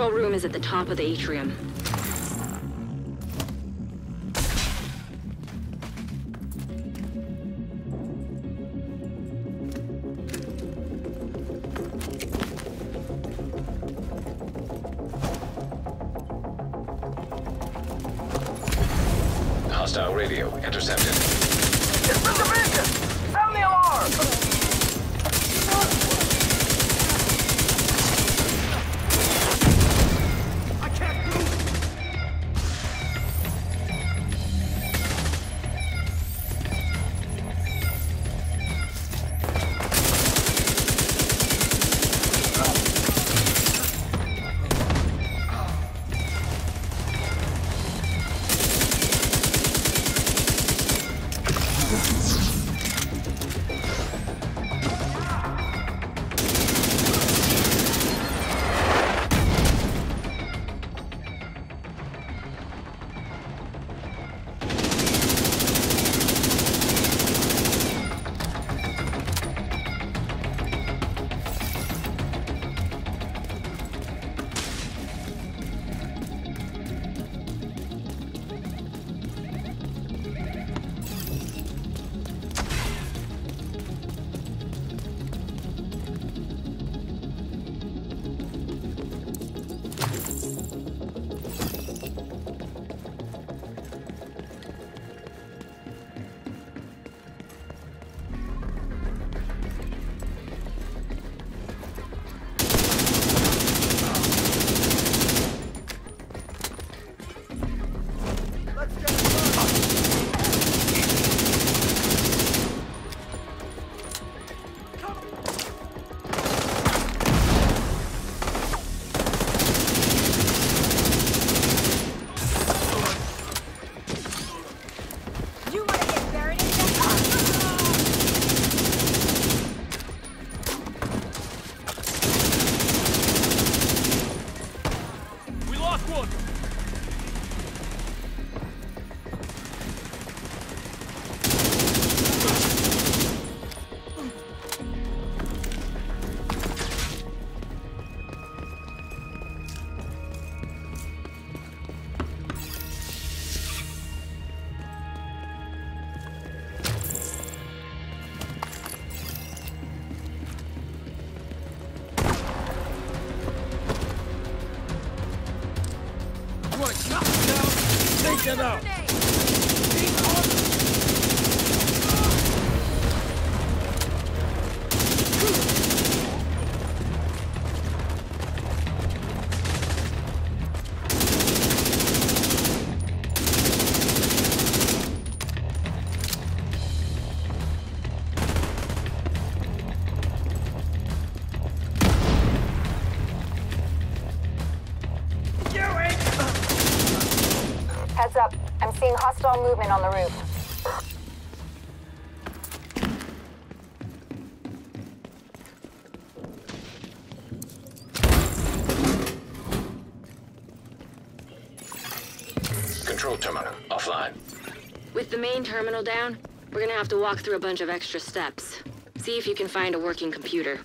control room is at the top of the atrium. Movement on the roof. Control terminal offline. With the main terminal down, we're gonna have to walk through a bunch of extra steps. See if you can find a working computer.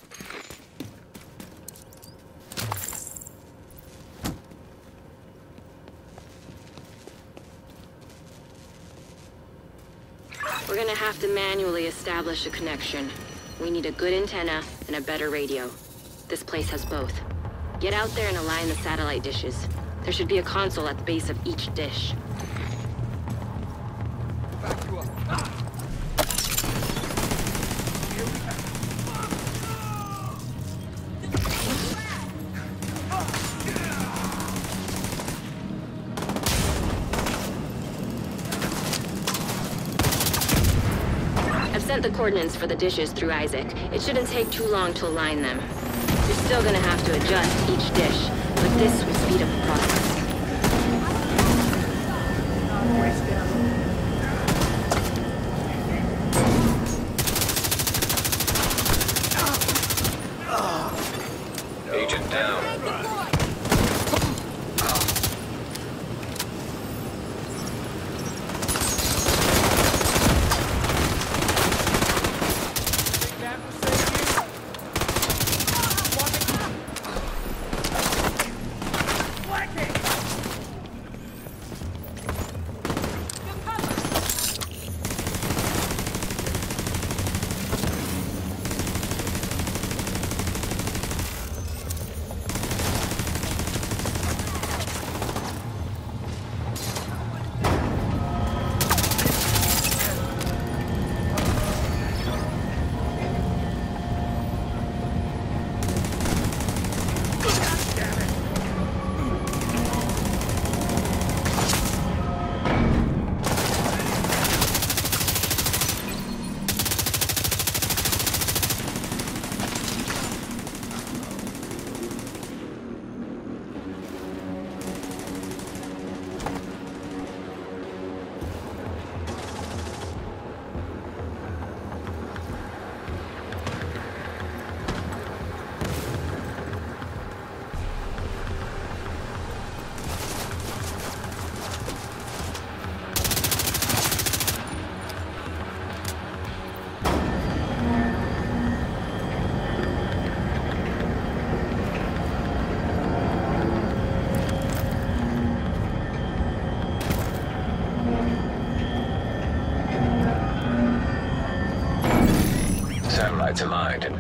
We're gonna have to manually establish a connection. We need a good antenna and a better radio. This place has both. Get out there and align the satellite dishes. There should be a console at the base of each dish. Coordinates for the dishes through ISAC. It shouldn't take too long to align them. You're still gonna have to adjust each dish, but this will speed up the process.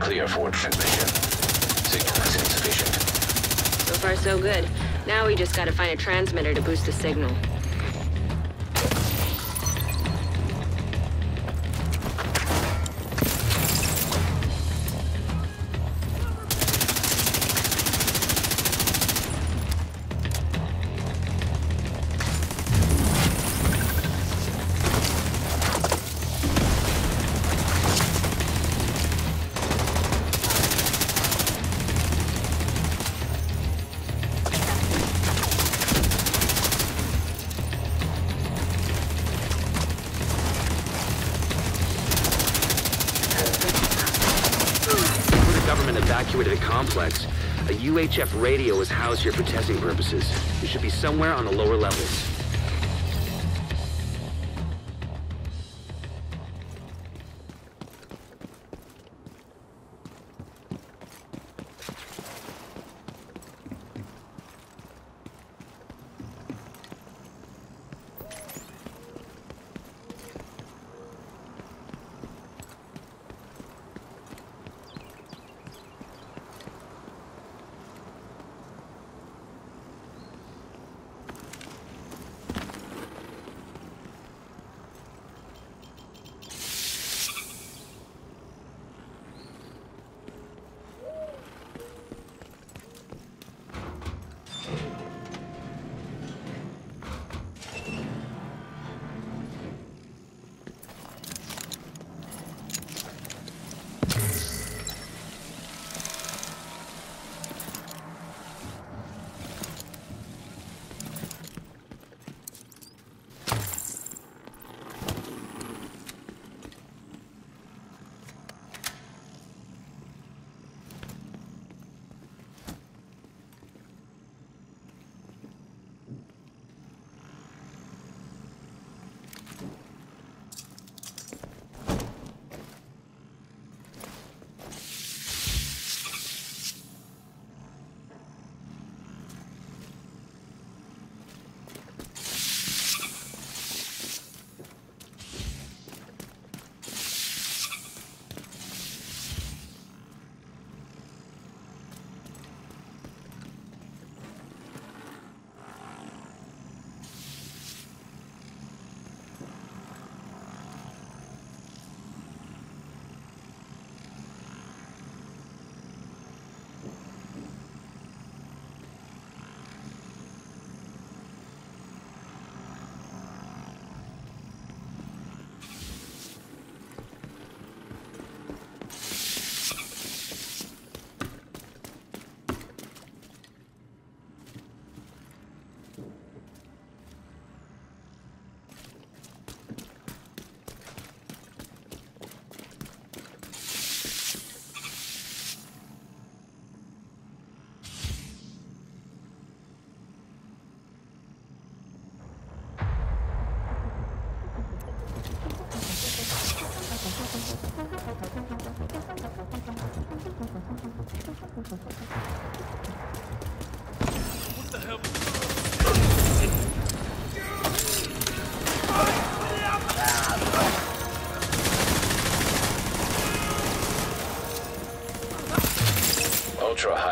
Clear for transmission. Signal is insufficient. So far, so good. Now we just gotta find a transmitter to boost the signal. Evacuated the complex, a UHF radio is housed here for testing purposes. It should be somewhere on the lower levels.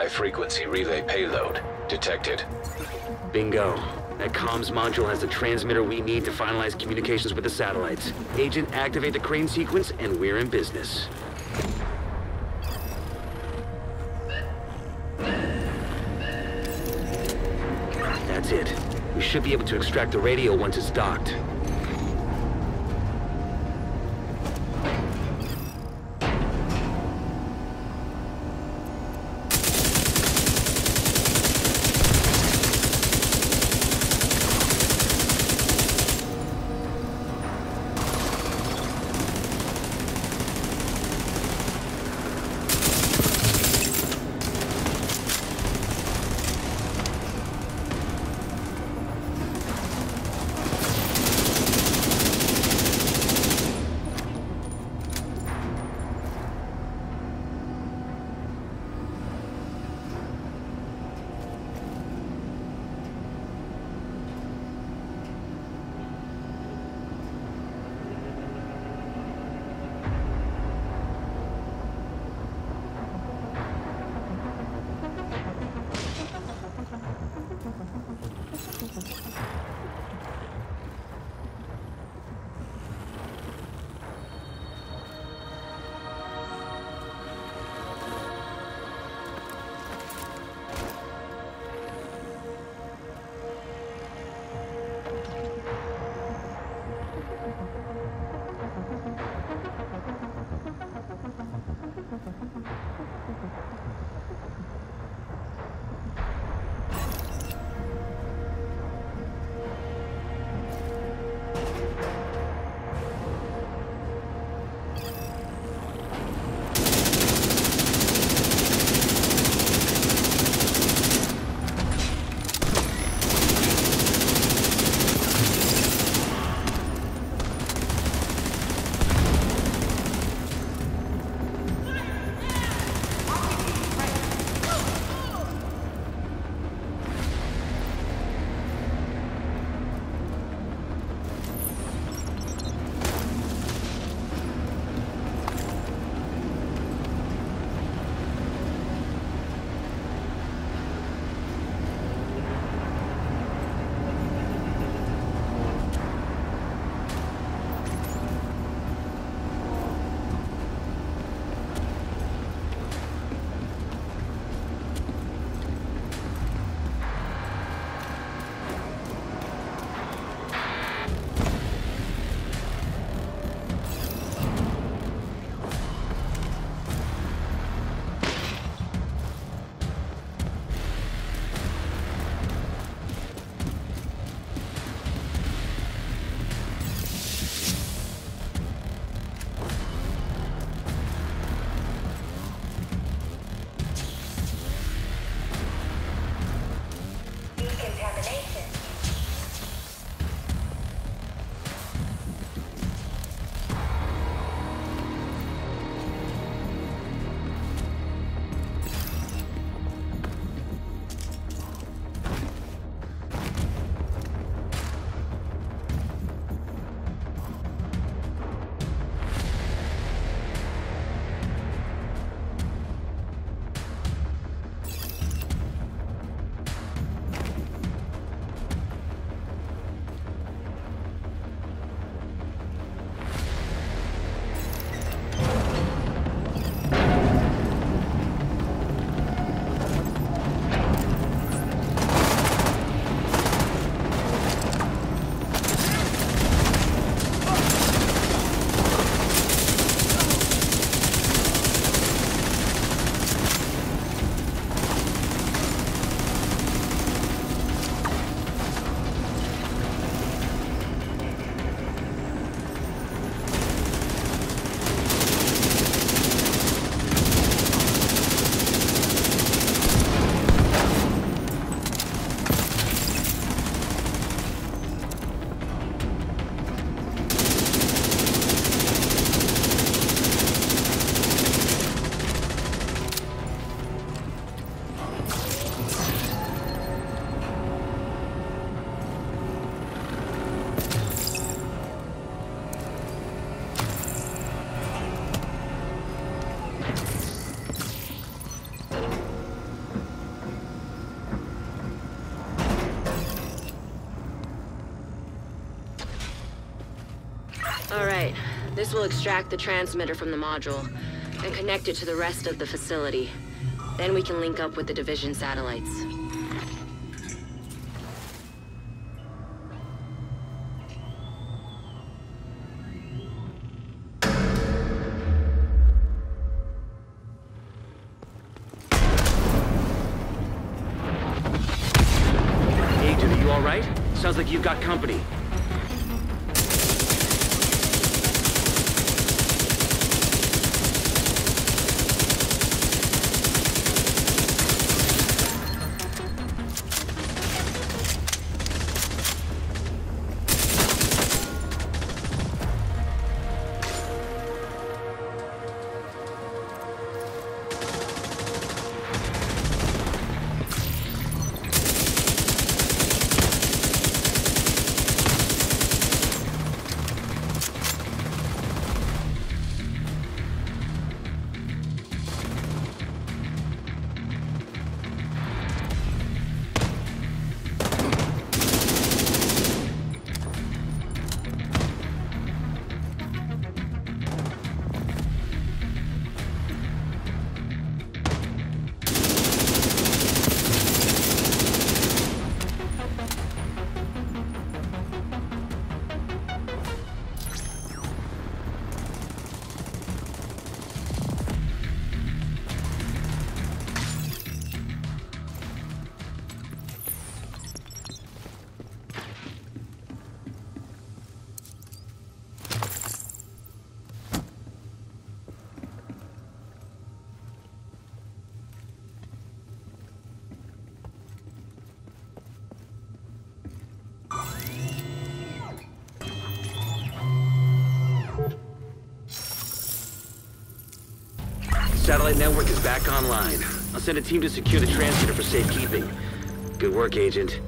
Ultra-high frequency relay payload detected. Bingo. That comms module has the transmitter we need to finalize communications with the satellites. Agent, activate the crane sequence, and we're in business. That's it. We should be able to extract the radio once it's docked. All right. This will extract the transmitter from the module and connect it to the rest of the facility. Then we can link up with the division satellites. Satellite network is back online. I'll send a team to secure the transmitter for safekeeping. Good work, Agent.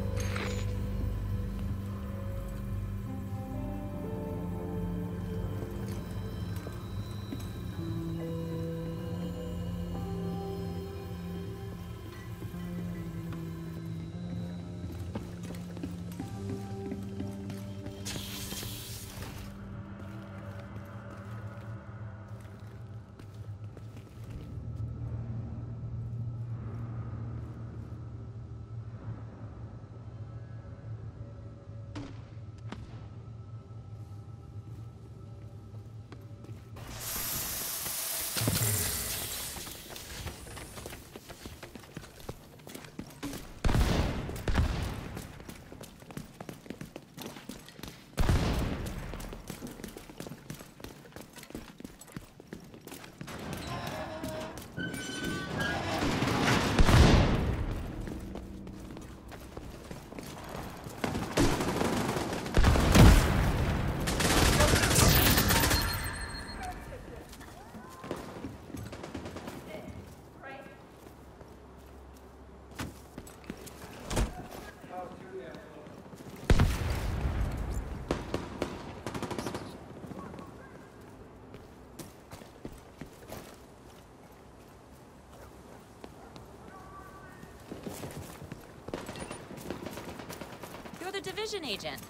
Agent.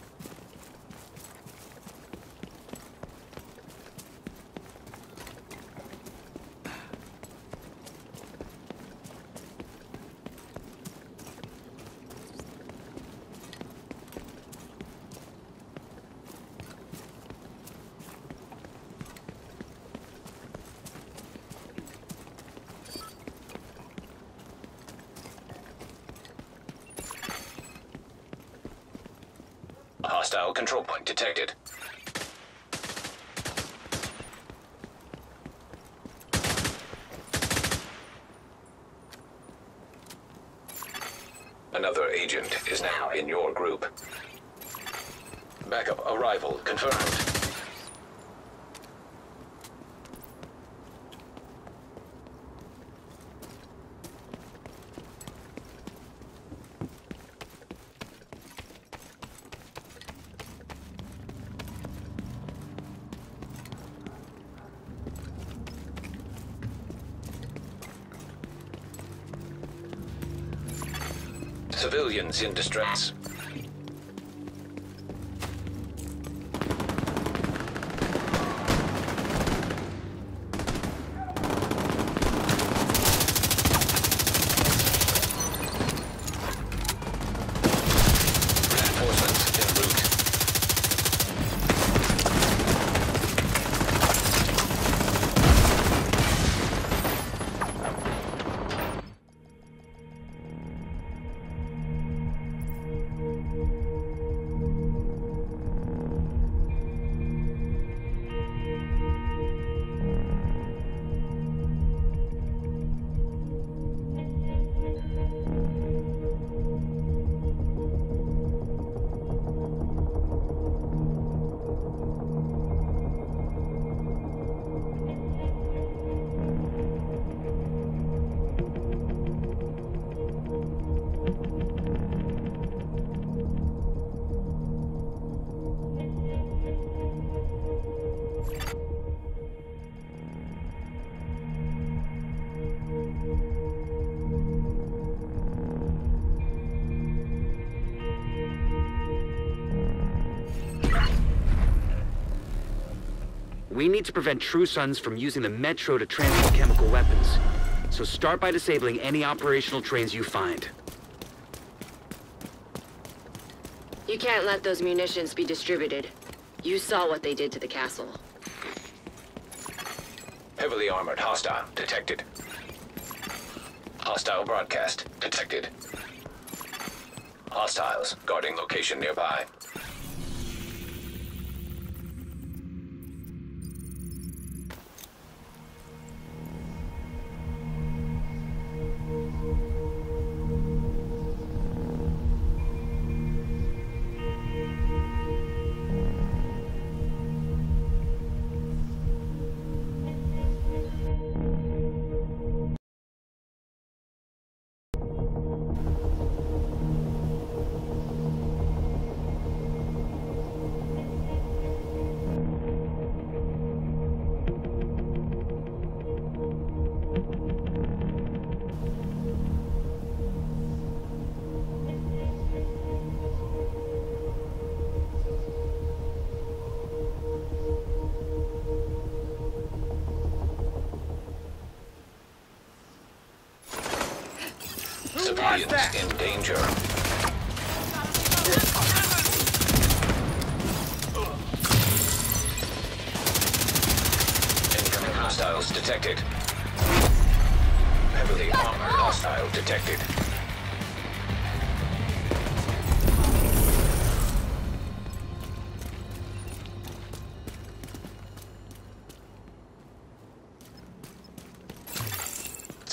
Hostile control point detected. Another agent is now in your group. Backup arrival confirmed. Civilians in distress. Need to prevent True Sons from using the Metro to transport chemical weapons. So start by disabling any operational trains you find. You can't let those munitions be distributed. You saw what they did to the castle. Heavily armored hostile detected. Hostile broadcast detected. Hostiles guarding location nearby.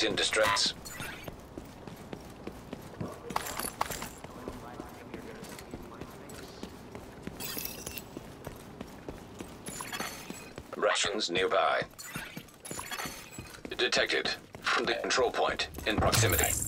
In distress. Russians nearby. Detected from the control point in proximity.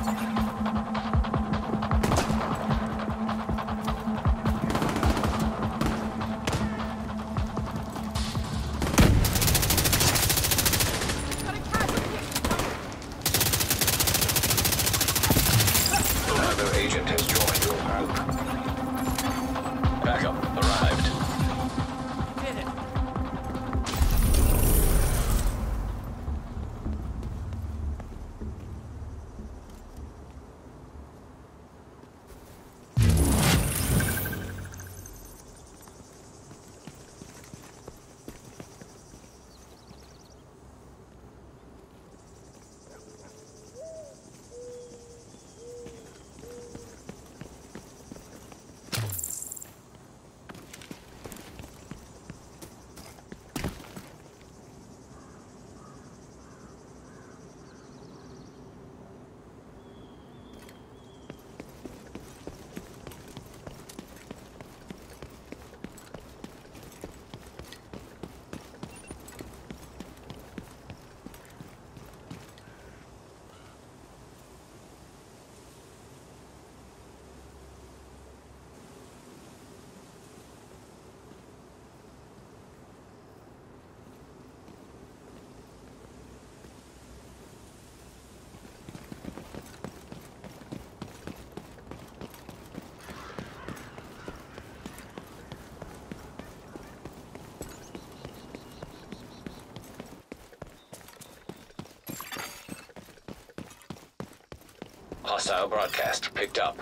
Hostile broadcast picked up.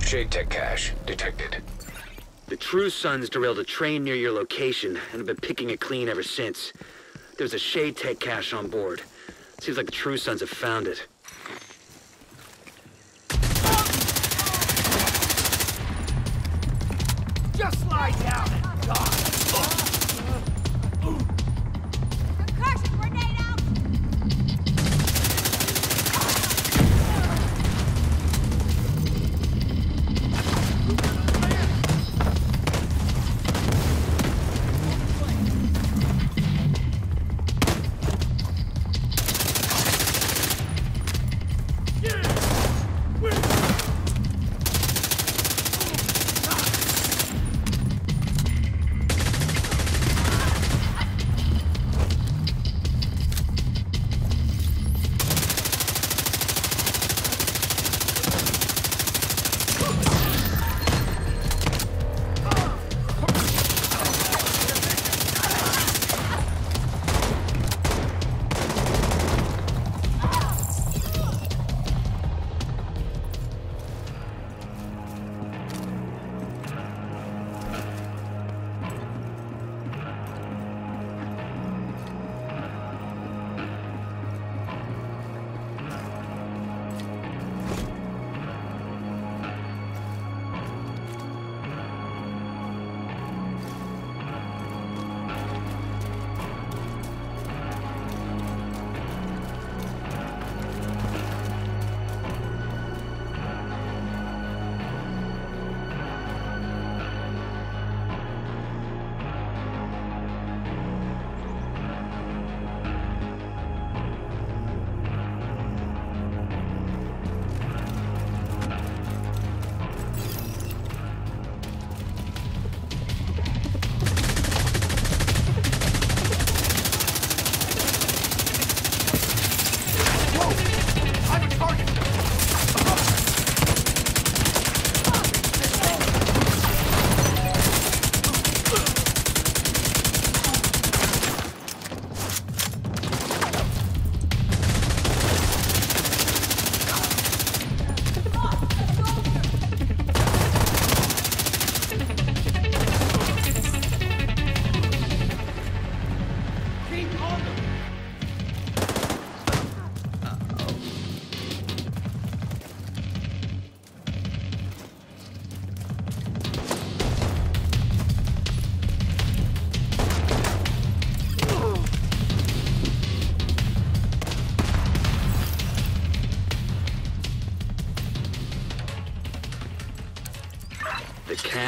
Shade Tech cache detected. True Sons derailed a train near your location and have been picking it clean ever since. There's a Shade Tech cache on board. Seems like the True Sons have found it.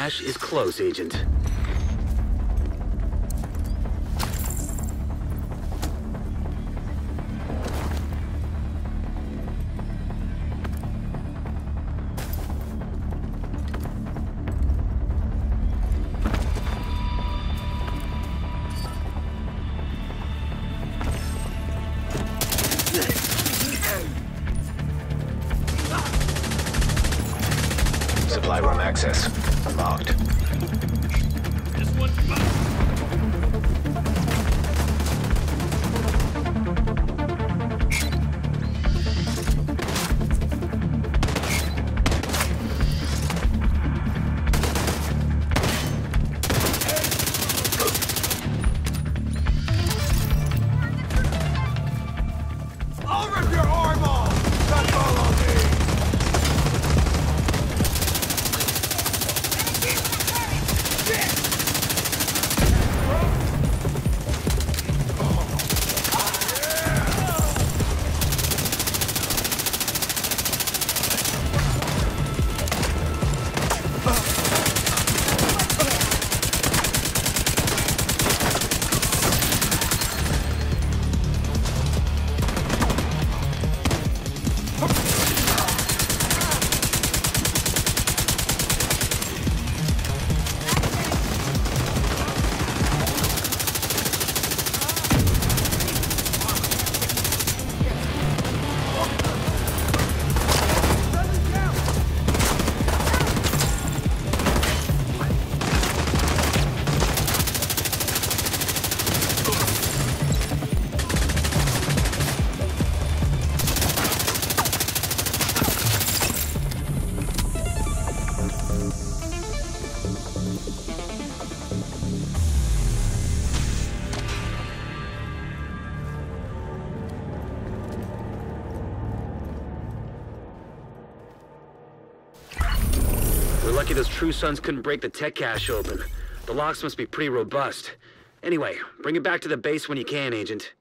Cache is close, Agent. Sons couldn't break the tech cache open. The locks must be pretty robust. Anyway, bring it back to the base when you can, Agent.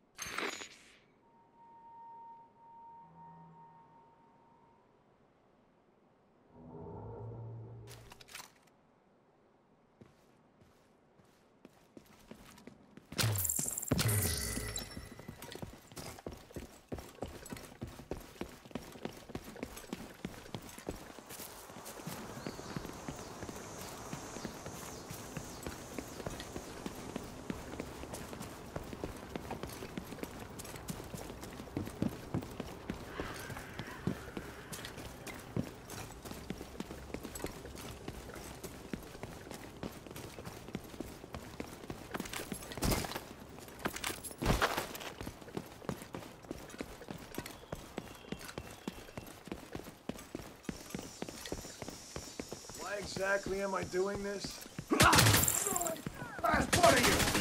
Exactly am I doing this? Ah, last one of you!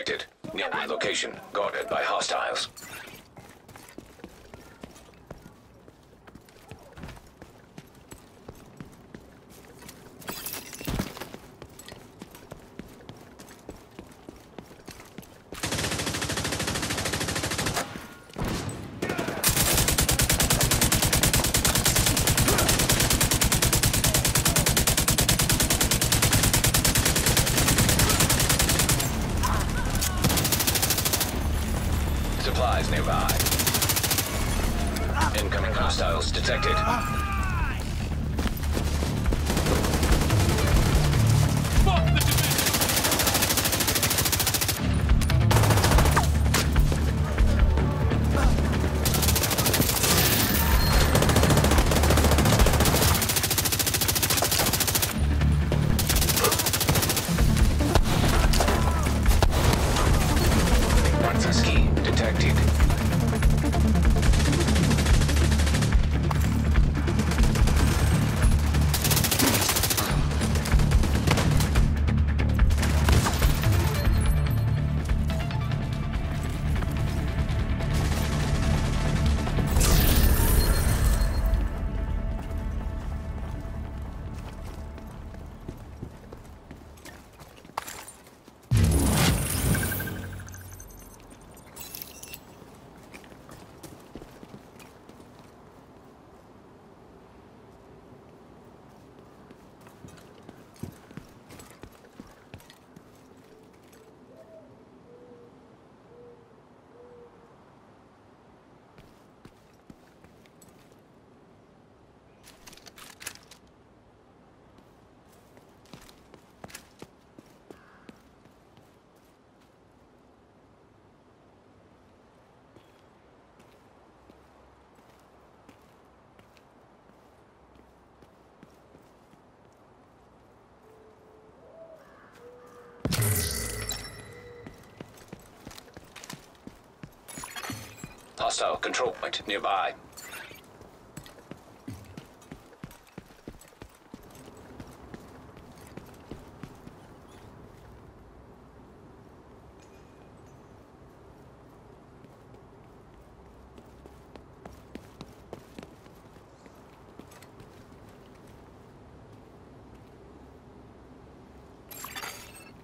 Detected. Nearby location. Guarded by hostiles. Control point nearby.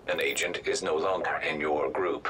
An agent is no longer in your group.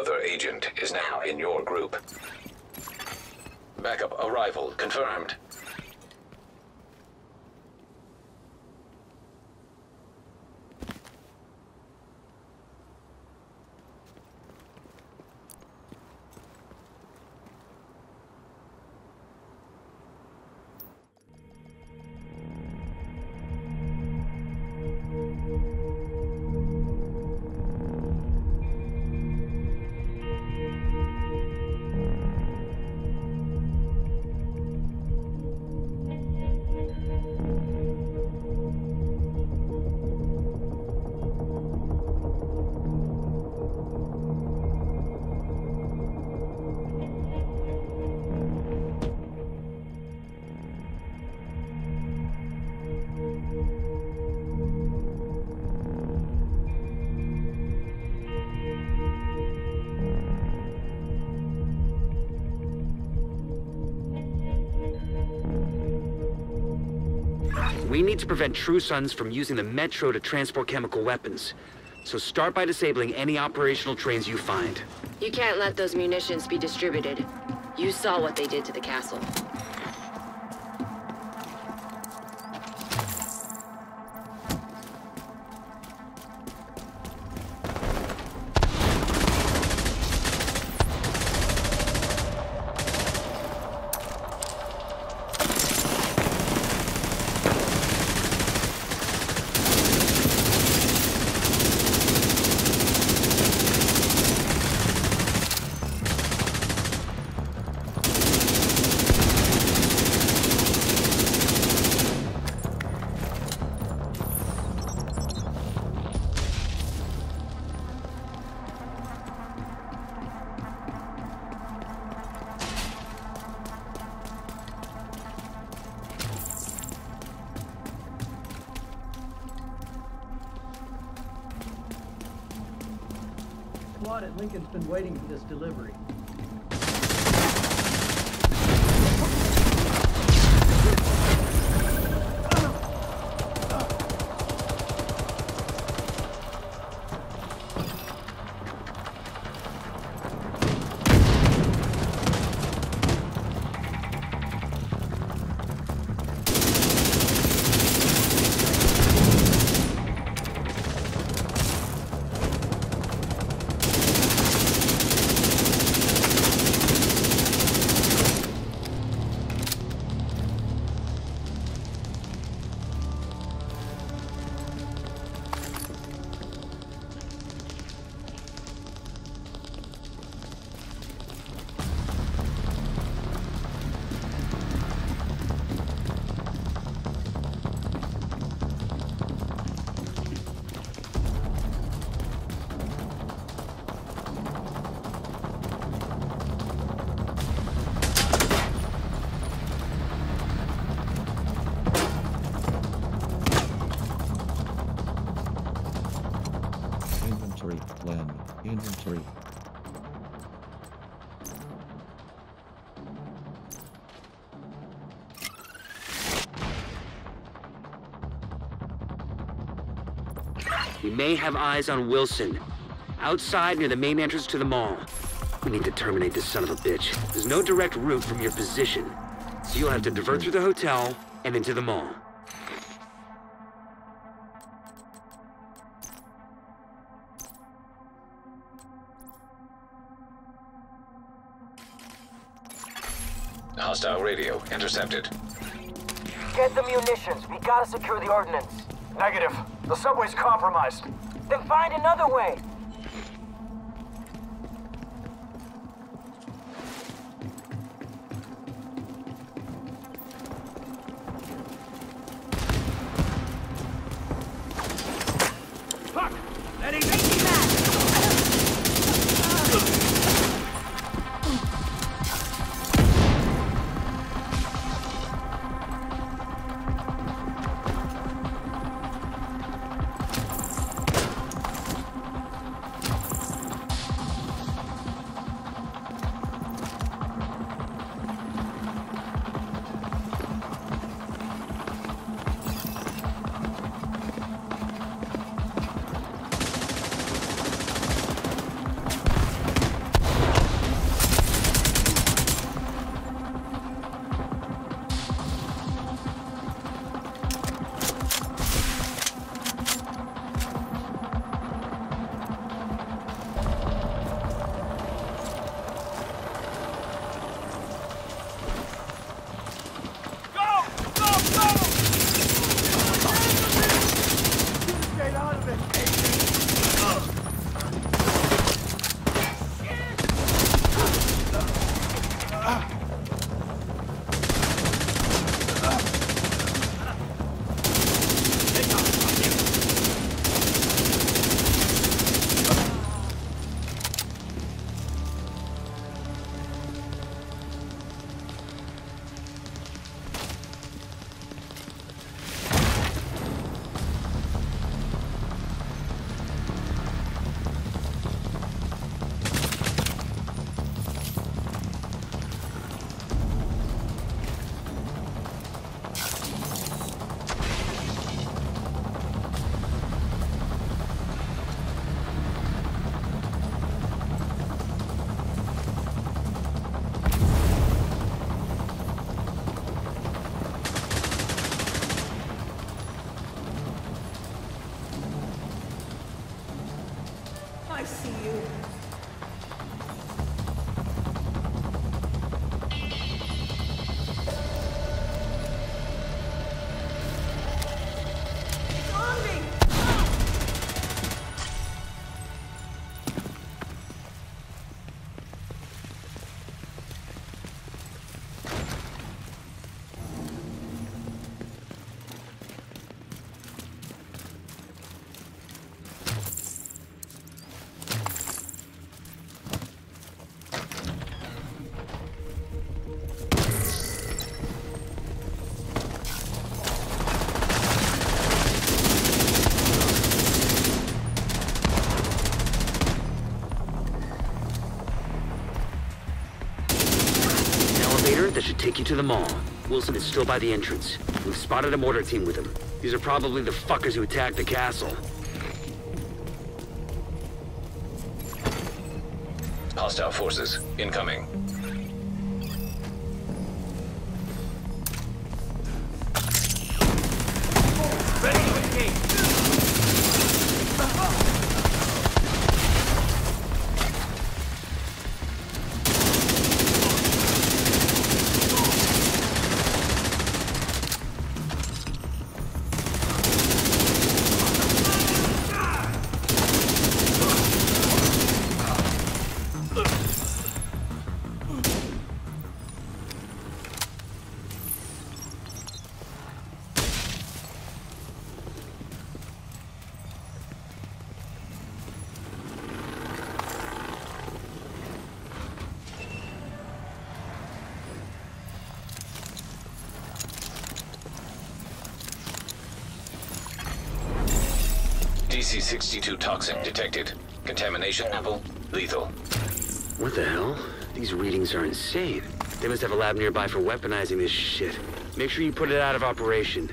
Another agent is now in your group. Backup arrival confirmed. We need to prevent True Sons from using the Metro to transport chemical weapons. So start by disabling any operational trains you find. You can't let those munitions be distributed. You saw what they did to the castle. Lincoln's been waiting for this delivery. Inventory, Len. Inventory. We may have eyes on Wilson. Outside near the main entrance to the mall. We need to terminate this son of a bitch. There's no direct route from your position. So you'll have to divert through the hotel and into the mall. Radio intercepted. Get the munitions. We gotta secure the ordnance. Negative. The subway's compromised. Then find another way. Take you to the mall. Wilson is still by the entrance. We've spotted a mortar team with him. These are probably the fuckers who attacked the castle. Hostile forces incoming. DC-62 toxin detected. Contamination level lethal. What the hell? These readings are insane. They must have a lab nearby for weaponizing this shit. Make sure you put it out of operation.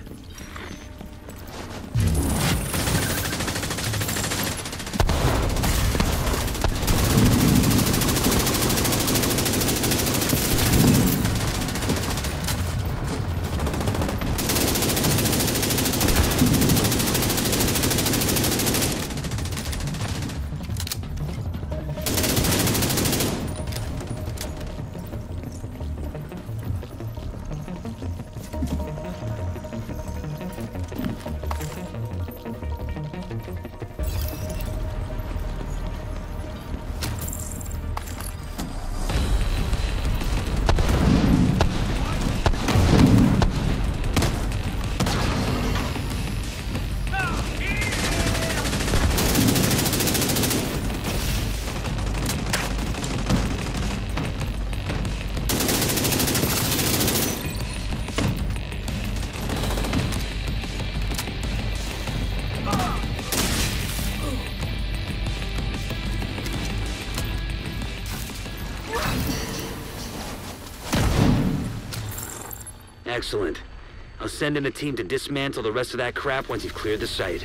Excellent. I'll send in a team to dismantle the rest of that crap once you've cleared the site.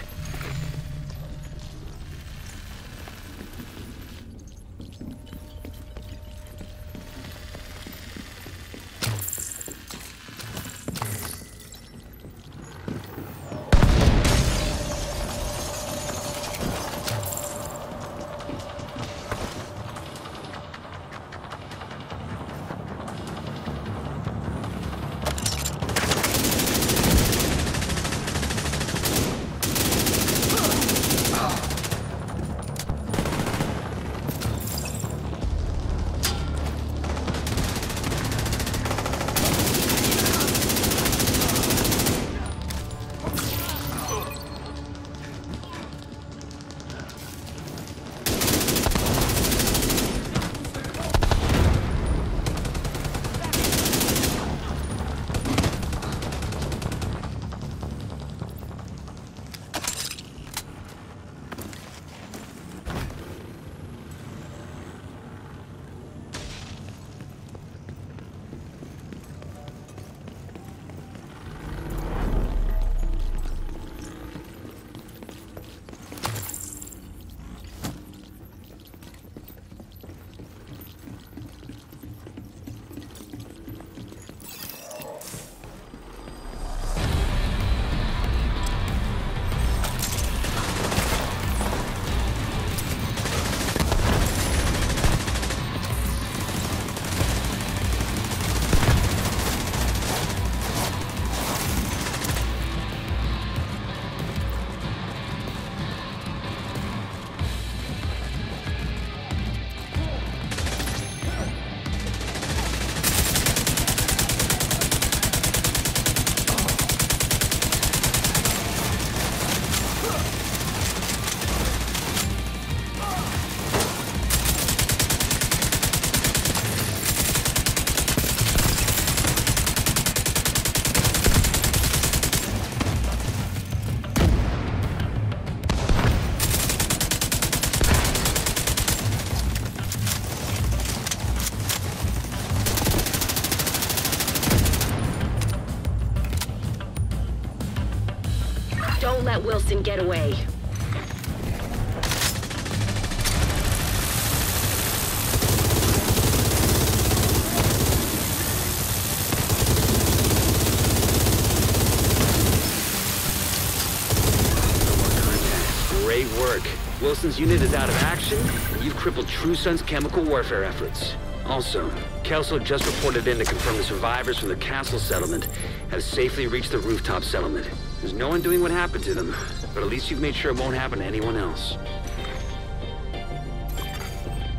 Wilson's unit is out of action, and you've crippled True Sons' chemical warfare efforts. Also, Kelso just reported in to confirm the survivors from the castle settlement have safely reached the rooftop settlement. There's no one doing what happened to them, but at least you've made sure it won't happen to anyone else.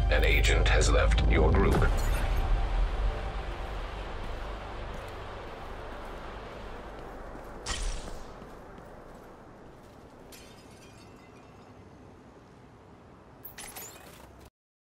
An agent has left your group.